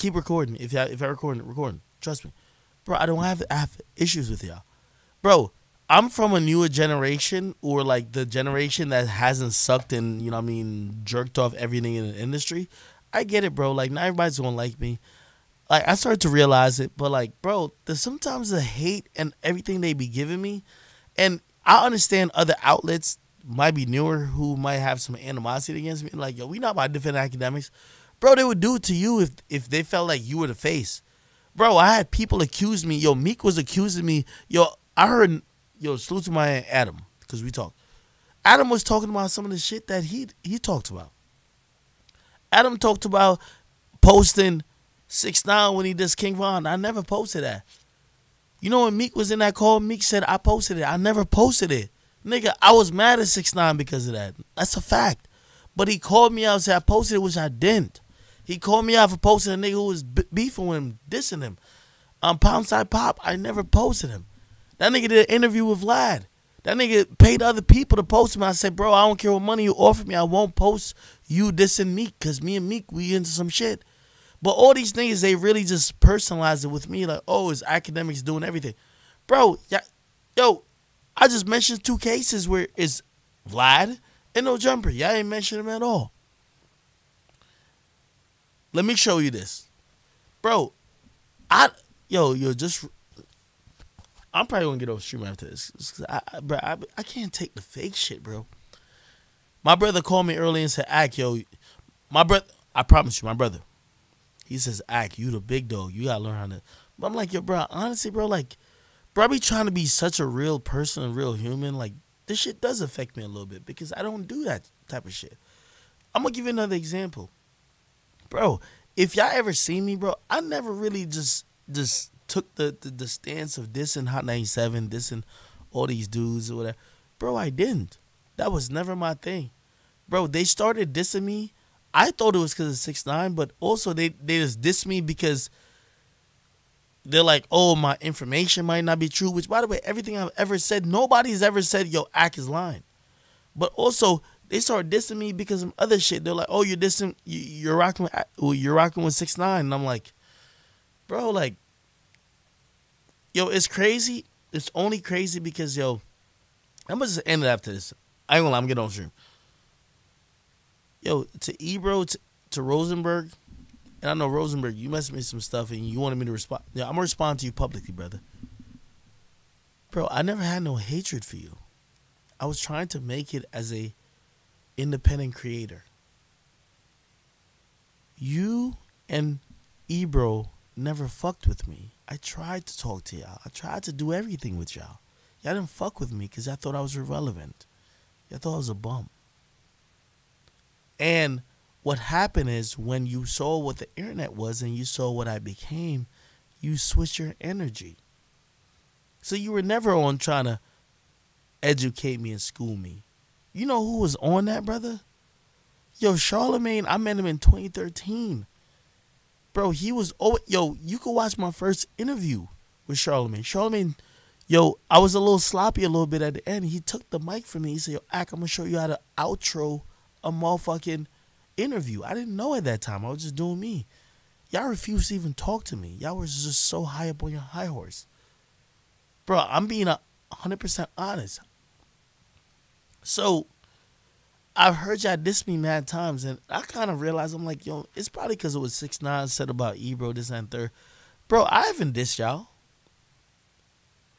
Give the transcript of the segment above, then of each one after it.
keep recording. If I if I recording, recording. Trust me, bro. I don't have I have issues with y'all, bro. I'm from a newer generation, or like the generation that hasn't sucked and you know I mean jerked off everything in the industry. I get it, bro. Like not everybody's gonna like me. Like I started to realize it, but like, bro, there's sometimes the hate and everything they be giving me, and I understand other outlets might be newer who might have some animosity against me. Like, yo, we not about to defend Akademiks. Bro, they would do it to you if if they felt like you were the face. Bro, I had people accuse me. Yo, Meek was accusing me. Yo, I heard yo, salute to my Adam, because we talked. Adam was talking about some of the shit that he he talked about. Adam talked about posting six nine when he does King Von. I never posted that. You know when Meek was in that call, Meek said I posted it. I never posted it. Nigga, I was mad at six nine because of that. That's a fact. But he called me out and said I posted it, which I didn't. He called me out for posting a nigga who was beefing with him, dissing him. On um, Side Pop, I never posted him. That nigga did an interview with Vlad. That nigga paid other people to post him. I said, bro, I don't care what money you offer me. I won't post you dissing Meek because me and Meek, we into some shit. But all these niggas, they really just personalize it with me. Like, oh, it's Akademiks doing everything. Bro, yeah, yo, I just mentioned two cases where it's Vlad and no jumper. Y'all ain't mentioned him at all. Let me show you this. Bro, I yo, yo, just I'm probably gonna get off stream after this. I, I, bro, I, I can't take the fake shit, bro. My brother called me early and said, "Ack, yo, my brother. I promise you, my brother. He says, Ack, you the big dog. You gotta learn how to." But I'm like, yo, bro. Honestly, bro, like, bro, I be trying to be such a real person, a real human. Like, this shit does affect me a little bit because I don't do that type of shit. I'm gonna give you another example, bro. If y'all ever see me, bro, I never really just just took the, the, the stance of dissing Hot 97, dissing all these dudes or whatever. Bro, I didn't. That was never my thing. Bro, they started dissing me. I thought it was because of six nine, but also they, they just diss me because they're like, oh, my information might not be true. Which, by the way, everything I've ever said, nobody's ever said, yo, Ack is lying. But also, they started dissing me because of other shit. They're like, oh, you're dissing, you're rocking, with, you're rocking with six nine, and I'm like, bro, like, yo, it's crazy. It's only crazy because yo, I'm gonna just end it after this. I ain't gonna lie, I'm getting on stream. Yo, to Ebro, to, to Rosenberg, and I know Rosenberg, you messaged me some stuff and you wanted me to respond. Yeah, I'm gonna respond to you publicly, brother. Bro, I never had no hatred for you. I was trying to make it as a independent creator. You and Ebro never fucked with me. I tried to talk to y'all. I tried to do everything with y'all. Y'all didn't fuck with me because I thought I was irrelevant. Y'all thought I was a bum. And what happened is when you saw what the internet was and you saw what I became, you switched your energy. So you were never on trying to educate me and school me. You know who was on that, brother? Yo, Charlamagne, I met him in 2013 bro, he was oh yo, you could watch my first interview with Charlamagne. Charlamagne, yo, I was a little sloppy a little bit at the end. He took the mic from me. He said, Yo, Ack, I'm gonna show you how to outro a motherfucking interview. I didn't know at that time. I was just doing me. Y'all refused to even talk to me. Y'all was just so high up on your high horse. Bro, I'm being a hundred percent honest. So I've heard y'all diss me mad times, and I kind of realized I'm like, yo, it's probably because it was six nine said about Ebro this and third. Bro, I haven't dissed y'all.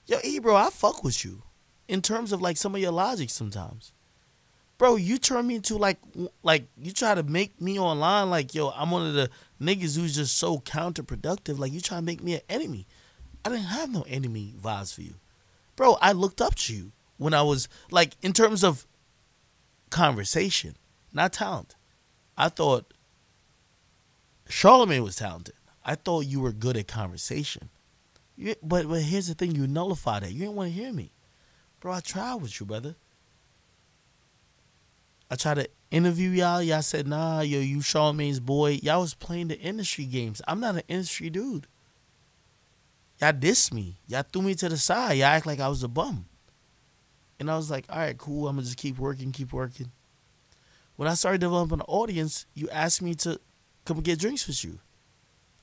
Yo, Ebro, I fuck with you, in terms of like some of your logic sometimes. Bro, you turn me into like like you try to make me online like yo, I'm one of the niggas who's just so counterproductive. Like you try to make me an enemy. I didn't have no enemy vibes for you, bro. I looked up to you when I was like in terms of conversation, not talent. I thought Charlamagne was talented. I thought you were good at conversation. You, but but here's the thing: you nullified that. You didn't want to hear me, bro. I tried with you, brother. I tried to interview y'all. Y'all said, "Nah, yo, you Charlamagne's boy." Y'all was playing the industry games. I'm not an industry dude. Y'all dissed me. Y'all threw me to the side. Y'all act like I was a bum. And I was like, all right, cool. I'm gonna just keep working, keep working. When I started developing an audience, you asked me to come and get drinks with you.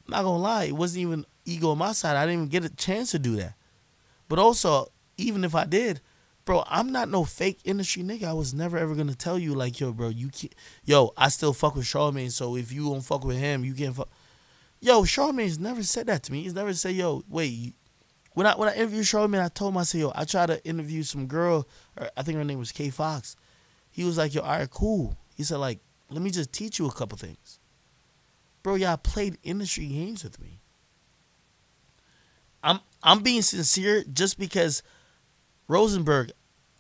not gonna lie, it wasn't even ego on my side. I didn't even get a chance to do that. But also, even if I did, bro, I'm not no fake industry nigga. I was never ever gonna tell you like, yo, bro, you can't. Yo, I still fuck with Charlamagne, so if you don't fuck with him, you can't fuck. Yo, Charlamagne's never said that to me. He's never said, yo, wait. When I when I interviewed Charlamagne, I told him I said, yo, I tried to interview some girl, I think her name was Kay Fox. He was like, yo, all right, cool. He said, like, let me just teach you a couple things. Bro, y'all played industry games with me. I'm I'm being sincere just because Rosenberg,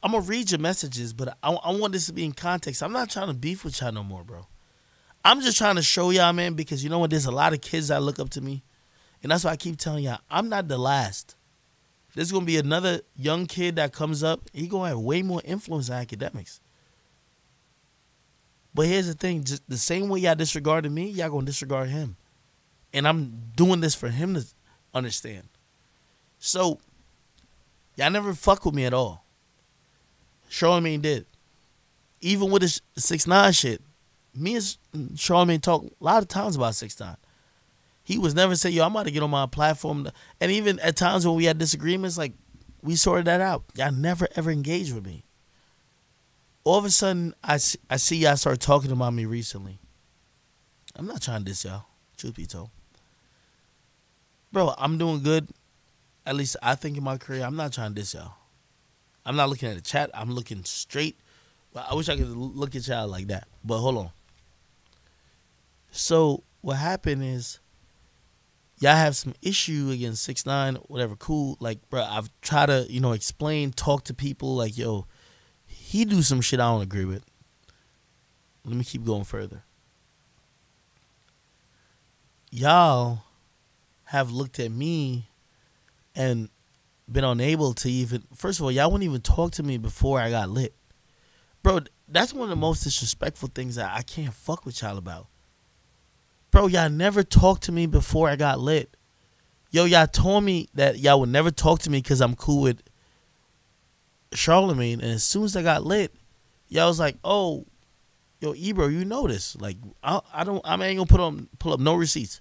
I'm gonna read your messages, but I, I want this to be in context. I'm not trying to beef with y'all no more, bro. I'm just trying to show y'all, man, because you know what? There's a lot of kids that look up to me, and that's why I keep telling y'all I'm not the last. There's gonna be another young kid that comes up. He gonna have way more influence than Akademiks. But here's the thing: just the same way y'all disregarded me, y'all gonna disregard him, and I'm doing this for him to understand. So, y'all never fuck with me at all. Charlamagne did. Even with his six nine shit, me and Charlamagne talk a lot of times about six nine. He was never say, "Yo, I'm about to get on my platform," and even at times when we had disagreements, like we sorted that out. Y'all never ever engaged with me. All of a sudden, I see, I see y'all start talking about me recently. I'm not trying to diss y'all. Truth be told, bro, I'm doing good. At least I think in my career, I'm not trying to diss y'all. I'm not looking at the chat. I'm looking straight. Well, I wish I could look at y'all like that. But hold on. So what happened is y'all have some issue against six nine, whatever, cool. Like, bro, I've tried to, you know, explain, talk to people, like, yo, he do some shit I don't agree with. Let me keep going further. Y'all have looked at me and been unable to even first of all, y'all wouldn't even talk to me before I got lit. Bro, that's one of the most disrespectful things that I can't fuck with y'all about. Bro, y'all never talked to me before I got lit. Yo, y'all told me that y'all would never talk to me because I'm cool with Charlamagne. And as soon as I got lit, y'all was like, oh, yo, Ebro, you know this. Like, I, I don't, I ain't gonna put on, pull up no receipts.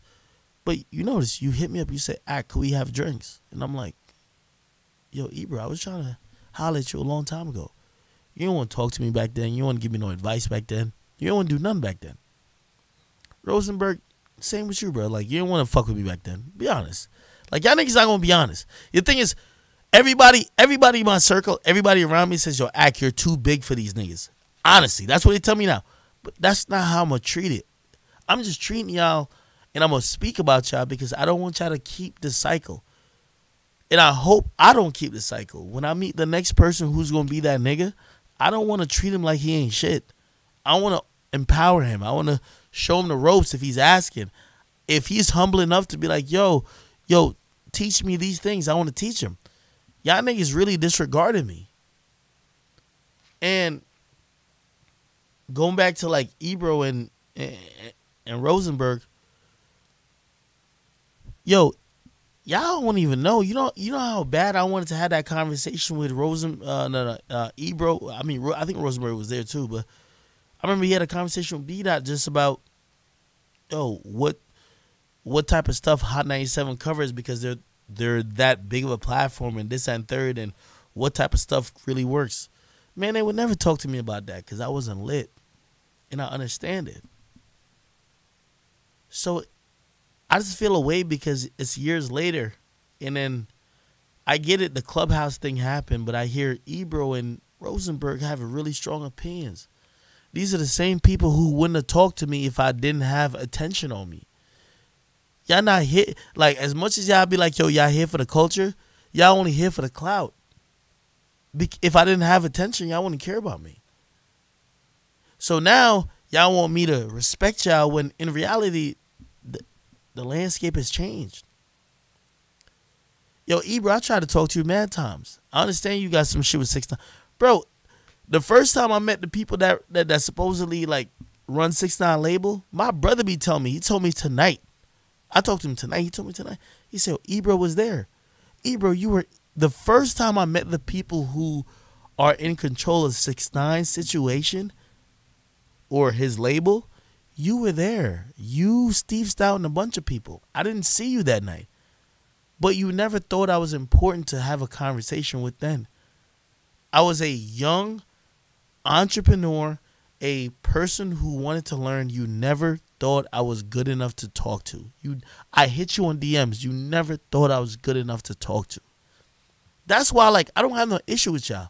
But you notice you hit me up. You say, "Ah, could we have drinks?" And I'm like, "Yo, Ebro, I was trying to holler at you a long time ago. You don't want to talk to me back then. You don't want to give me no advice back then. You don't want to do nothing back then." Rosenberg, same with you, bro. Like you didn't want to fuck with me back then. Be honest. Like y'all niggas not gonna be honest. The thing is, everybody, everybody in my circle, everybody around me says, "Yo, Ak, you're too big for these niggas." Honestly, that's what they tell me now. But that's not how I'm gonna treat it. I'm just treating y'all and I'm gonna speak about y'all because I don't want y'all to keep the cycle. And I hope I don't keep the cycle. When I meet the next person who's gonna be that nigga, I don't want to treat him like he ain't shit. I want to empower him. I want to show him the ropes if he's asking. If he's humble enough to be like, yo, yo, teach me these things, I want to teach him. Y'all niggas really disregarded me. And going back to like Ebro and and, and Rosenberg, yo, y'all won't even know. You know, you know how bad I wanted to have that conversation with Rosen, uh, no, no, uh, Ebro. I mean, I think Rosenberg was there too, but I remember he had a conversation with B Dot just about, yo, what, what type of stuff Hot 97 covers because they're they're that big of a platform and this and third and what type of stuff really works. Man, they would never talk to me about that because I wasn't lit, and I understand it. So I just feel away because it's years later, and then I get it. The clubhouse thing happened, but I hear Ebro and Rosenberg have really strong opinions. These are the same people who wouldn't have talked to me if I didn't have attention on me. Y'all not here like as much as y'all be like, yo, y'all here for the culture. Y'all only here for the clout. If I didn't have attention, y'all wouldn't care about me. So now y'all want me to respect y'all when in reality the landscape has changed. Yo, Ebro, I tried to talk to you mad times. I understand you got some shit with six nine. Bro, the first time I met the people that that, that supposedly like run six nine label, my brother be telling me, he told me tonight. I talked to him tonight. He told me tonight. He said, Ebro was there. Ebro, you were the first time I met the people who are in control of six nine situation or his label, You were there. You, Steve Stoute, and a bunch of people. I didn't see you that night. But you never thought I was important to have a conversation with then. I was a young entrepreneur, a person who wanted to learn. You never thought I was good enough to talk to. You I hit you on DMs. You never thought I was good enough to talk to. That's why like I don't have no issue with y'all.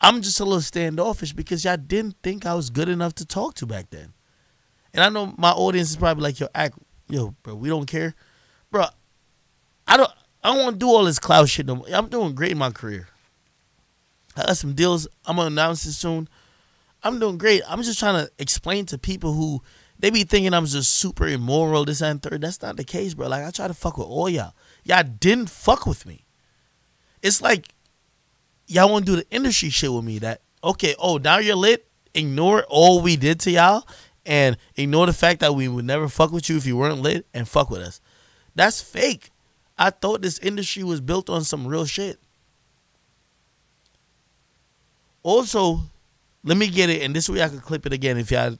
I'm just a little standoffish because y'all didn't think I was good enough to talk to back then. And I know my audience is probably like, yo, act yo, bro, we don't care. Bro, I don't I don't want to do all this cloud shit no more. I'm doing great in my career. I got some deals. I'm gonna announce it soon. I'm doing great. I'm just trying to explain to people who they be thinking I'm just super immoral, this and third. That's not the case, bro. Like I try to fuck with all y'all. Y'all didn't fuck with me. It's like y'all want to do the industry shit with me. That okay? Oh, now you're lit. Ignore all we did to y'all, and ignore the fact that we would never fuck with you if you weren't lit, and fuck with us. That's fake. I thought this industry was built on some real shit. Also, let me get it, and this way I can clip it again if y'all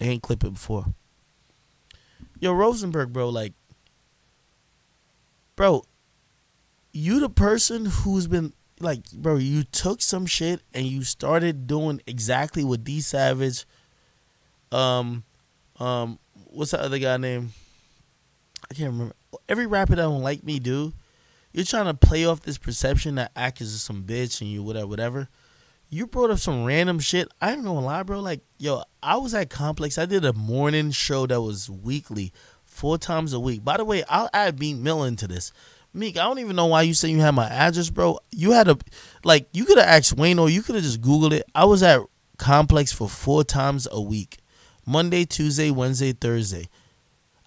ain't clip it before. Yo, Rosenberg, bro, like, bro, you the person who's been like, bro, you took some shit and you started doing exactly what D Savage, um, um, what's that other guy name? I can't remember. Every rapper that don't like me do. You're trying to play off this perception that Ak is some bitch and you whatever, whatever you brought up some random shit. I ain't gonna lie, bro. Like, yo, I was at Complex. I did a morning show that was weekly, four times a week. By the way, I'll add Meek Mill into this. Meek, I don't even know why you say you had my address, bro. You had a, like, you could have asked Wayne or you could have just Googled it. I was at Complex for four times a week Monday, Tuesday, Wednesday, Thursday.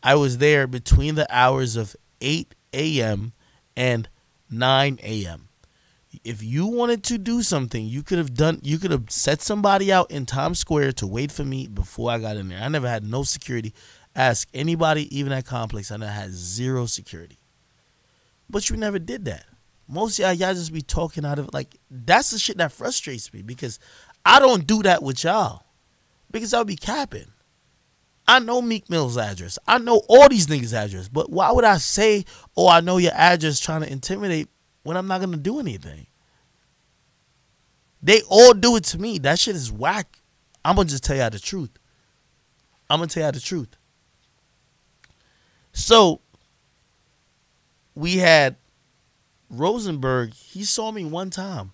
I was there between the hours of 8 a.m. and 9 a.m if you wanted to do something, you could have done you could have set somebody out in Times Square to wait for me before I got in there. I never had no security. Ask anybody, even at Complex, I never had zero security. But you never did that. Most y'all, y'all just be talking out of. Like that's the shit that frustrates me because I don't do that with y'all. Because I'll be capping. I know Meek Mill's address. I know all these niggas' address. But why would I say, oh, I know your address trying to intimidate when I'm not gonna do anything. They all do it to me. That shit is whack. I'm gonna just tell y'all the truth. I'm gonna tell y'all the truth. So we had Rosenberg. He saw me one time.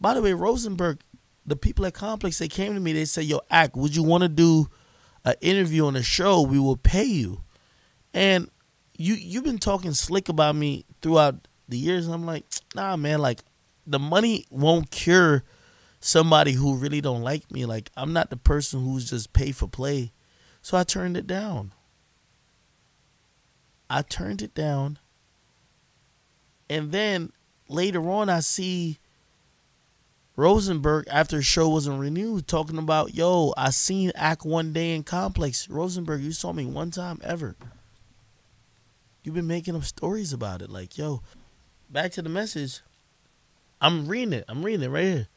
By the way, Rosenberg, the people at Complex, they came to me. They said, "Yo, Ak, would you want to do an interview on the show? We will pay you." And you you've been talking slick about me throughout the years. I'm like, nah, man. Like, the money won't cure somebody who really don't like me. Like, I'm not the person who's just pay for play. So I turned it down. I turned it down. And then later on, I see Rosenberg after the show wasn't renewed talking about, yo, I seen Act one day in Complex. Rosenberg, you saw me one time ever. You've been making up stories about it. Like, yo, back to the message. I'm reading it. I'm reading it right here.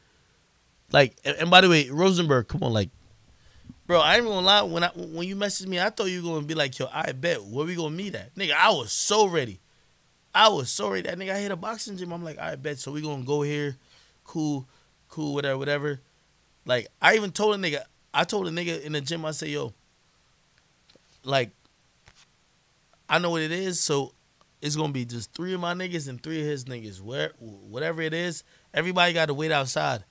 Like, and, by the way, Rosenberg, come on, like, bro, I ain't gonna lie. When I when you messaged me, I thought you were gonna be like, yo, I bet where we gonna meet at, nigga. I was so ready. I was so ready. That nigga, I hit a boxing gym. I'm like, I bet. So we gonna go here, cool, cool, whatever, whatever. Like, I even told a nigga. I told a nigga in the gym. I say, yo, like, I know what it is. So it's gonna be just three of my niggas and three of his niggas. Where whatever it is, everybody got to wait outside,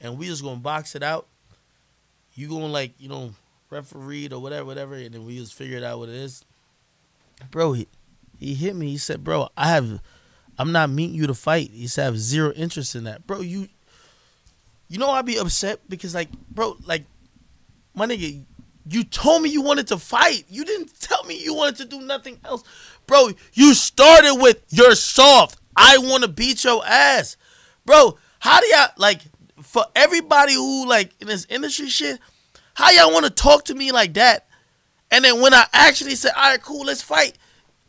and we just gonna box it out. You gonna like you know referee or whatever, whatever, and then we just figure it out what it is. Bro, he, he hit me. He said, "Bro, I have, I'm not meeting you to fight." He said, "I have zero interest in that, bro." You, you know, I'd be upset because like, bro, like, my nigga, you told me you wanted to fight. You didn't you wanted to do nothing else. Bro, you started with you're soft. I want to beat your ass. Bro, how do y'all like for everybody who like in this industry shit, how y'all want to talk to me like that? And then when I actually said, all right, cool, let's fight.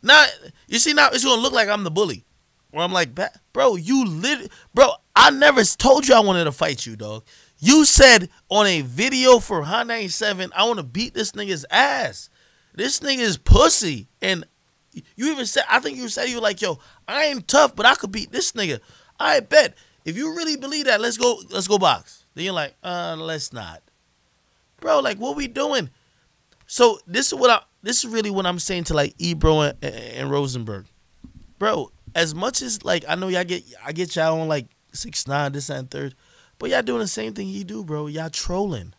Now, you see, now it's gonna look like I'm the bully. Where I'm like, bro, you lit, bro. I never told you I wanted to fight you, dog. You said on a video for Hot 97, I want to beat this nigga's ass. This nigga is pussy. And you even said, I think you said you were like, yo, I ain't tough, but I could beat this nigga. I bet. If you really believe that, let's go, let's go box. Then you're like, uh, let's not. Bro, like what we doing? So this is what I this is really what I'm saying to like Ebro and, and Rosenberg. Bro, as much as like I know y'all get I get y'all on like six nine, this and third, but y'all doing the same thing he do, bro. Y'all trolling.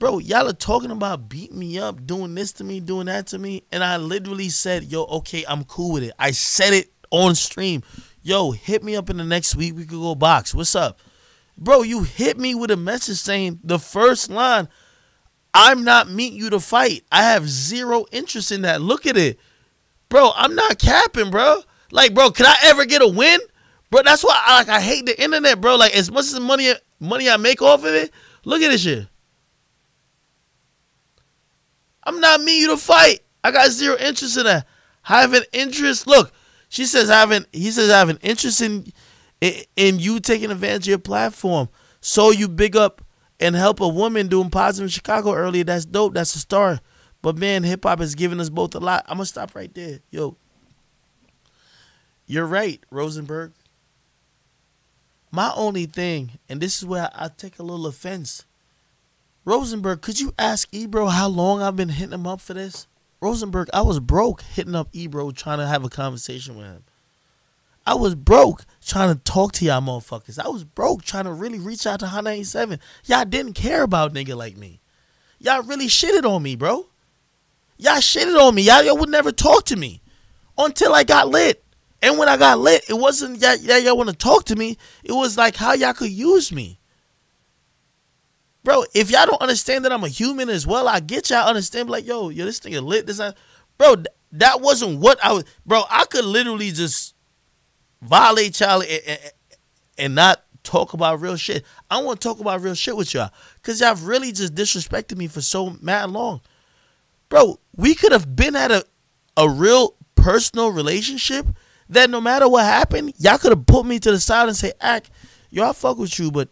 Bro, y'all are talking about beating me up, doing this to me, doing that to me. And I literally said, yo, okay, I'm cool with it. I said it on stream. Yo, hit me up in the next week. We could go box. What's up? Bro, you hit me with a message saying the first line, I'm not meeting you to fight. I have zero interest in that. Look at it. Bro, I'm not capping, bro. Like, bro, can I ever get a win? Bro, that's why I like I hate the internet, bro. Like as much as the money money I make off of it, look at this shit. I'm not mean you to fight. I got zero interest in that. I have an interest. Look, she says having he says I have an interest in, in in you taking advantage of your platform. So you big up and help a woman doing positive in Chicago earlier. That's dope. That's a star. But man, hip hop has given us both a lot. I'm gonna stop right there. Yo. You're right, Rosenberg. My only thing, and this is where I take a little offense. Rosenberg, could you ask Ebro how long I've been hitting him up for this? Rosenberg, I was broke hitting up Ebro trying to have a conversation with him. I was broke trying to talk to y'all motherfuckers. I was broke trying to really reach out to Hot 97. Y'all didn't care about nigga like me. Y'all really shitted on me, bro. Y'all shitted on me. Y'all, y'all would never talk to me until I got lit. And when I got lit, it wasn't that y'all, y'all want to talk to me. It was like how y'all could use me. Bro, if y'all don't understand that I'm a human as well, I get y'all understand. Like, yo, yo, this thing is lit. This, bro, that wasn't what I was. Bro, I could literally just violate y'all and, and, and not talk about real shit. I want to talk about real shit with y'all because y'all really just disrespected me for so mad long. Bro, we could have been at a, a real personal relationship that no matter what happened, y'all could have put me to the side and say, Act, y'all fuck with you, but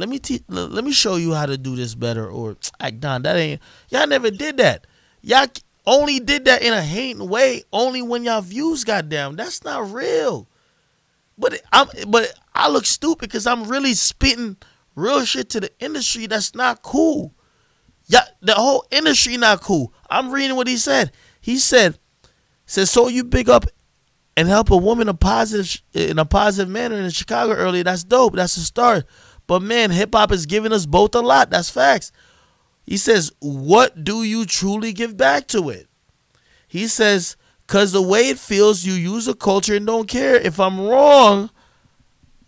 let me te- let me show you how to do this better or act Don, that ain't y'all never did that. Y'all only did that in a hating way only when y'all views got down. That's not real. But I'm but I look stupid because I'm really spitting real shit to the industry that's not cool. Yeah, the whole industry not cool. I'm reading what he said. He said, says so you big up and help a woman a positive in a positive manner in Chicago earlier. That's dope. That's a start. But man, hip hop is giving us both a lot. That's facts. He says, What do you truly give back to it? He says, Because the way it feels, you use a culture and don't care. If I'm wrong,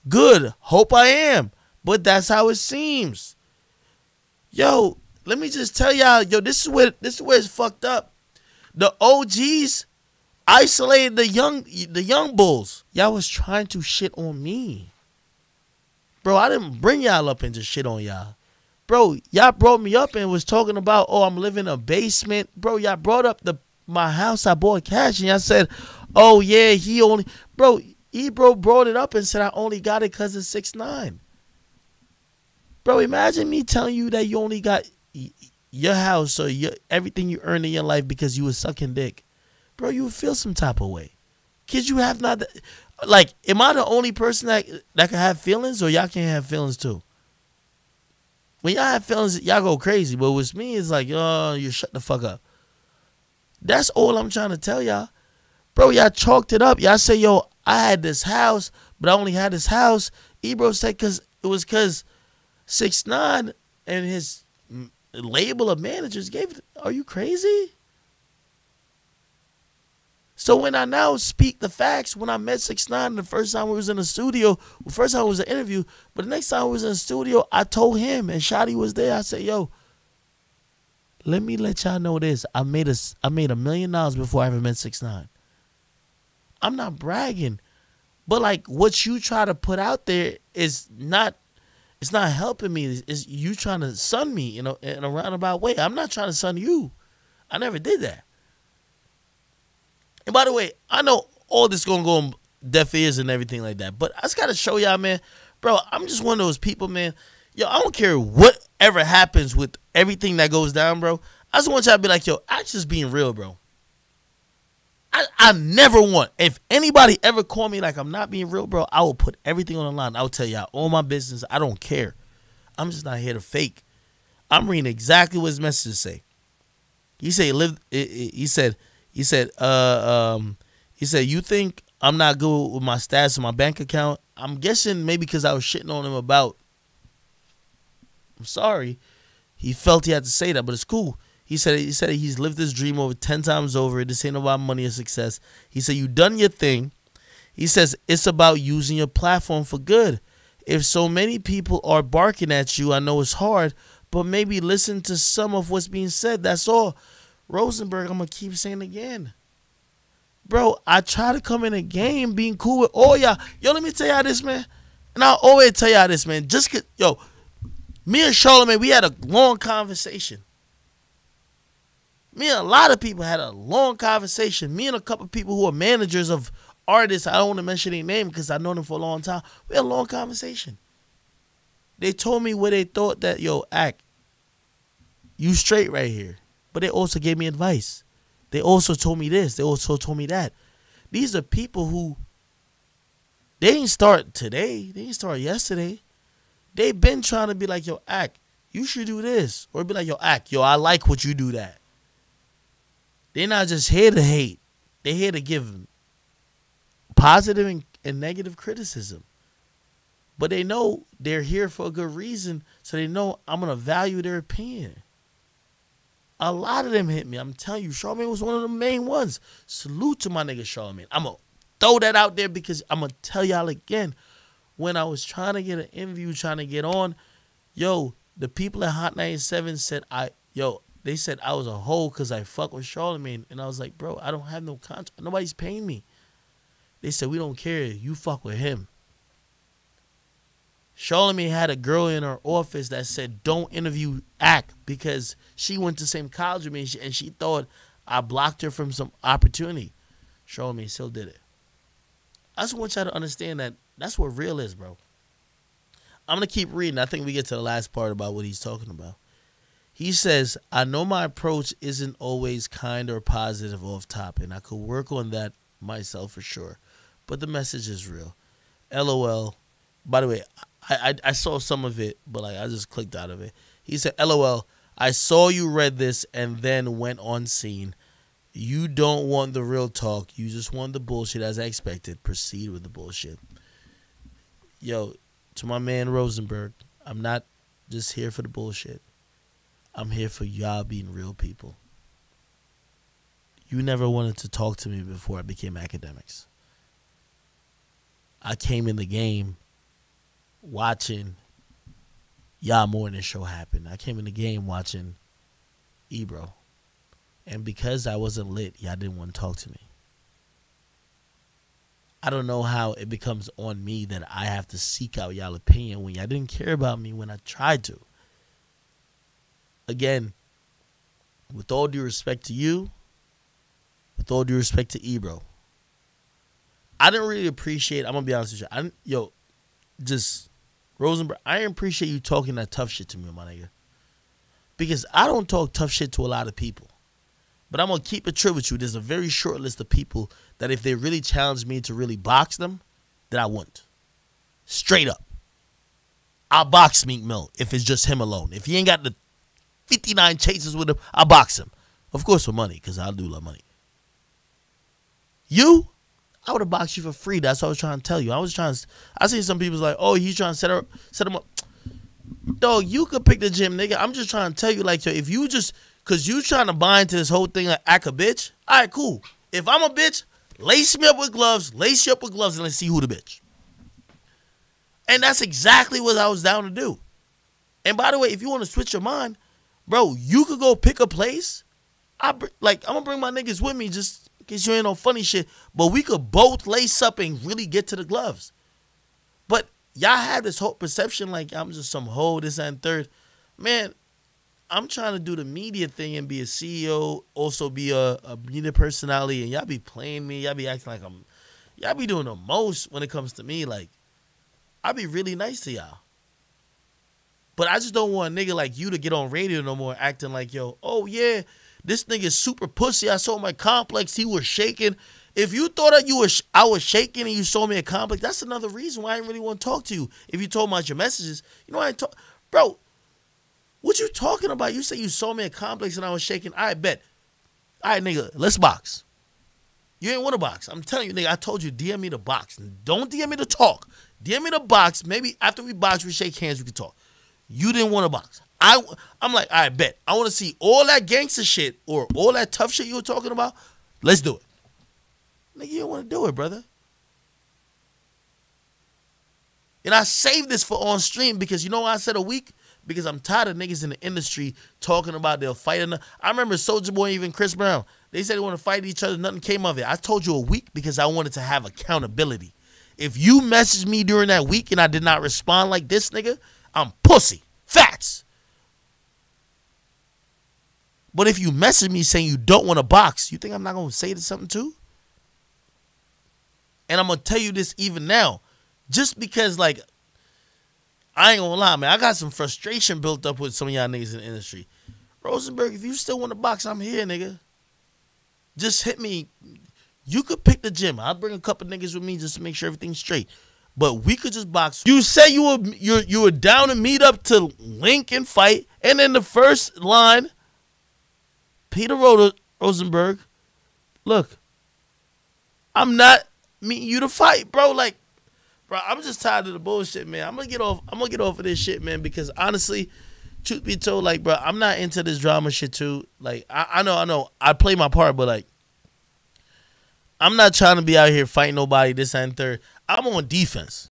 good. Hope I am. But that's how it seems. Yo, let me just tell y'all, yo, this is where this is where it's fucked up. The OGs isolated the young the young bulls. Y'all was trying to shit on me. Bro, I didn't bring y'all up into shit on y'all. Bro, y'all brought me up and was talking about, oh, I'm living in a basement. Bro, y'all brought up the my house I bought cash and y'all said, oh yeah, he only bro, Ebro brought it up and said I only got it because it's six nine. Bro, imagine me telling you that you only got your house or your everything you earned in your life because you was sucking dick. Bro, you would feel some type of way. Kids, you have not like, am I the only person that that can have feelings or y'all can't have feelings too? when y'all have feelings, y'all go crazy. But with me, it's like, oh, you shut the fuck up. That's all I'm trying to tell y'all. Bro, y'all chalked it up. Y'all say, yo, I had this house, but I only had this house. Ebro said cause it was cause six nine and his label of managers gave it. Are you crazy? So when I now speak the facts, when I met Six Nine the first time we was in the studio, the first time it was an interview, but the next time we was in the studio, I told him and Shotti was there. I said, "Yo, let me let y'all know this. I made a I made a million dollars before I ever met Six Nine. I'm not bragging, but like what you try to put out there is not it's not helping me. It's, it's you trying to sun me in a, in a roundabout way. I'm not trying to sun you. I never did that. And by the way, I know all this gonna go on deaf ears and everything like that, but I just gotta show y'all, man, bro, I'm just one of those people, man. Yo, I don't care whatever happens with everything that goes down, bro. I just want y'all to be like, yo, I just being real, bro. I, I never want. If anybody ever call me like I'm not being real, bro, I will put everything on the line. I will tell y'all all my business. I don't care. I'm just not here to fake. I'm reading exactly what his messages say. He said live. He said he said uh um he said you think I'm not good with my stats in my bank account. I'm guessing maybe because I was shitting on him about. I'm sorry. He felt he had to say that, but it's cool. He said he said he's lived this dream over ten times over. This ain't about money or success. He said you done your thing. He says it's about using your platform for good. If so many people are barking at you, I know it's hard, but maybe listen to some of what's being said. That's all. Rosenberg, I'm gonna keep saying again. Bro, I try to come in a game being cool with oh, all y'all. Yo, let me tell y'all this, man. And I'll always tell y'all this, man. Just cause, yo, me and Charlamagne, we had a long conversation. Me and a lot of people had a long conversation. Me and a couple of people who are managers of artists, I don't want to mention their name because I know them for a long time. We had a long conversation. They told me where they thought that, yo, act, you straight right here. But they also gave me advice. They also told me this. They also told me that. These are people who they didn't start today. They didn't start yesterday. They've been trying to be like, yo, act, you should do this. Or be like, yo, act, yo, I like what you do that. They're not just here to hate. They're here to give positive and, and negative criticism. But they know they're here for a good reason, so they know I'm gonna value their opinion. A lot of them hit me. I'm telling you, Charlamagne was one of the main ones. Salute to my nigga Charlamagne. I'm gonna throw that out there because I'm gonna tell y'all again. When I was trying to get an interview, trying to get on, yo, the people at Hot 97 said I yo, they said I was a hoe because I fuck with Charlamagne. And I was like, bro, I don't have no contract. Nobody's paying me. They said, we don't care. You fuck with him. Charlamagne had a girl in her office that said, don't interview Act because she went to the same college with me and she, and she thought I blocked her from some opportunity. Charlamagne still did it. I just want y'all to understand that that's what real is, bro. I'm to keep reading. I think we get to the last part about what he's talking about. He says, I know my approach isn't always kind or positive off top, and I could work on that myself for sure. But the message is real. LOL. By the way, I, I, I saw some of it, but like I just clicked out of it. He said, LOL, I saw you read this and then went on scene. You don't want the real talk. You just want the bullshit as I expected. Proceed with the bullshit. Yo, to my man Rosenberg, I'm not just here for the bullshit. I'm here for y'all being real people. You never wanted to talk to me before I became Akademiks. I came in the game watching y'all morning show happen. I came in the game watching Ebro. And because I wasn't lit, y'all didn't want to talk to me. I don't know how it becomes on me that I have to seek out y'all opinion when y'all didn't care about me when I tried to again, with all due respect to you, with all due respect to Ebro, I didn't really appreciate. I'm gonna be honest with you. I yo, just Rosenberg. I appreciate you talking that tough shit to me, my nigga. Because I don't talk tough shit to a lot of people. But I'm gonna keep it true with you. There's a very short list of people that if they really challenge me to really box them, that I wouldn't. Straight up. I'll box Meek Mill if it's just him alone. If he ain't got the 59 chases with him, I'll box him. Of course, for money, because I do love money. You, I would have boxed you for free. That's what I was trying to tell you. I was trying to, I see some people's like, oh, he's trying to set her, set him up. Dog, you could pick the gym, nigga. I'm just trying to tell you, like, yo, if you just, cause you trying to buy into this whole thing like act a bitch, all right, cool. If I'm a bitch, lace me up with gloves, lace you up with gloves, and let's see who the bitch. And that's exactly what I was down to do. And by the way, if you want to switch your mind, bro, you could go pick a place. I like I'm gonna bring my niggas with me just in case you ain't no funny shit. But we could both lace up and really get to the gloves. But y'all have this whole perception like I'm just some hoe, this and third. Man, I'm trying to do the media thing and be a CEO, also be a, a media personality, and y'all be playing me. Y'all be acting like I'm y'all be doing the most when it comes to me. Like, I'll be really nice to y'all. But I just don't want a nigga like you to get on radio no more acting like, yo, oh yeah, this nigga's super pussy. I saw my complex. He was shaking. If you thought that you were, I was shaking and you saw me a complex, that's another reason why I didn't really want to talk to you. If you told me about your messages, you know I talk, bro. What you talking about? You say you saw me a complex and I was shaking. I bet. All right, nigga, let's box. You ain't want to box. I'm telling you, nigga. I told you, DM me the box. Don't DM me the talk. DM me the box. Maybe after we box, we shake hands. We can talk. You didn't want to box. I, I'm like, I bet. I want to see all that gangster shit or all that tough shit you were talking about. Let's do it. Nigga, you don't want to do it, brother. And I saved this for on stream because you know I said a week? Because I'm tired of niggas in the industry talking about they'll fight. Enough. I remember Soulja Boy, even Chris Brown. They said they want to fight each other. Nothing came of it. I told you a week because I wanted to have accountability. If you messaged me during that week and I did not respond like this, nigga, I'm pussy. Facts. But if you message me saying you don't want to box, you think I'm not going to say something too? And I'm going to tell you this even now. Just because, like, I ain't going to lie, man. I got some frustration built up with some of y'all niggas in the industry. Rosenberg, if you still want to box, I'm here, nigga. Just hit me. You could pick the gym. I'll bring a couple niggas with me just to make sure everything's straight. But we could just box. You say you were you you were down to meet up to link and fight, and then the first line, Peter Rosenberg, look, I'm not meeting you to fight, bro. Like, bro, I'm just tired of the bullshit, man. I'm gonna get off. I'm gonna get off of this shit, man, because honestly, truth be told, like, bro, I'm not into this drama shit too. Like, I, I know, I know, I play my part, but like, I'm not trying to be out here fighting nobody. This and third. I'm on defense.